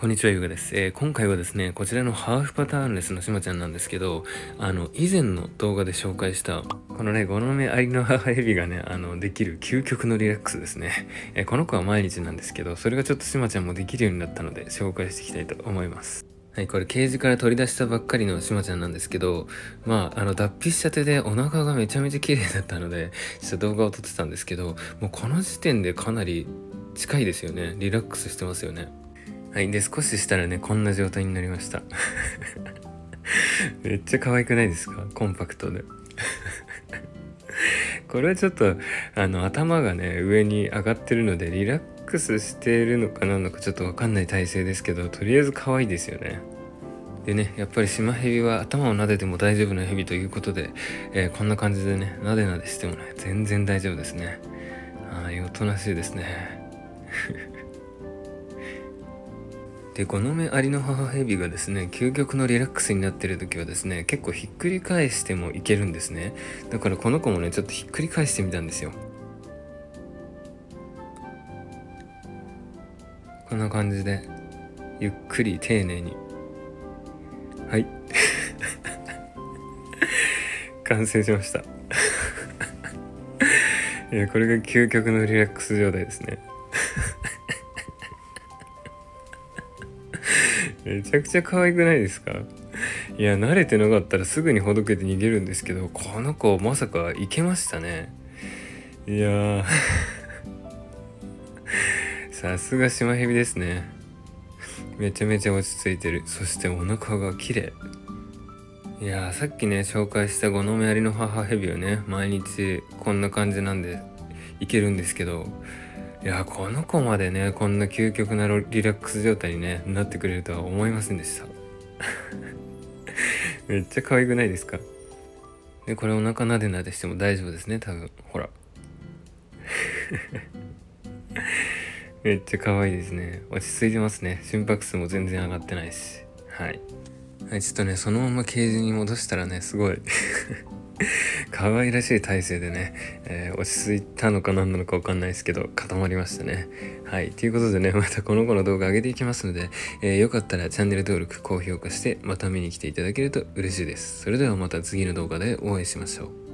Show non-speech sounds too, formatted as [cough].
こんにちは、ゆうがです、えー今回はですね、こちらのハーフパターンレスのしまちゃんなんですけど、あの、以前の動画で紹介した、このね、ゴノメアリの母ヘビがね、あの、できる究極のリラックスですね。えーこの子は毎日なんですけど、それがちょっとしまちゃんもできるようになったので、紹介していきたいと思います。はい、これケージから取り出したばっかりのしまちゃんなんですけど、まあ、あの、脱皮したてでお腹がめちゃめちゃ綺麗だったので、ちょっと動画を撮ってたんですけど、もうこの時点でかなり近いですよね。リラックスしてますよね。はい。で、少ししたらね、こんな状態になりました。[laughs] めっちゃ可愛くないですか？コンパクトで。[laughs] これはちょっと、あの、頭がね、上に上がってるので、リラックスしているのかなんのかちょっとわかんない体勢ですけど、とりあえず可愛いですよね。でね、やっぱりシマヘビは頭を撫でても大丈夫なヘビということで、えーこんな感じでね、撫で撫でしてもね、全然大丈夫ですね。はい、おとなしいですね。でこの目アリの母ヘビがですね究極のリラックスになってる時はですね結構ひっくり返してもいけるんですね。だからこの子もねちょっとひっくり返してみたんですよ。こんな感じでゆっくり丁寧に。はい。[laughs] 完成しました。[laughs] これが究極のリラックス状態ですね。めちゃくちゃ可愛くないですか？いや慣れてなかったらすぐにほどけて逃げるんですけどこの子まさかいけましたね。いや [laughs] さすがシマヘビですね。めちゃめちゃ落ち着いてる。そしてお腹が綺麗いやさっきね紹介した五の目アリの母ヘビはね毎日こんな感じなんでいけるんですけどいやこの子までねこんな究極なリラックス状態に、ね、なってくれるとは思いませんでした。[laughs] めっちゃ可愛くないですか？でこれお腹なでなでしても大丈夫ですね多分。ほら。[laughs] めっちゃ可愛いですね。落ち着いてますね。心拍数も全然上がってないし。はい。はいちょっとねそのままケージに戻したらねすごい。[laughs] 可愛らしい体勢でね、えー落ち着いたのか何なのか分かんないですけど固まりましたね。はい。ということでねまたこの子の動画上げていきますので、えーよかったらチャンネル登録高評価してまた見に来ていただけると嬉しいです。それではまた次の動画でお会いしましょう。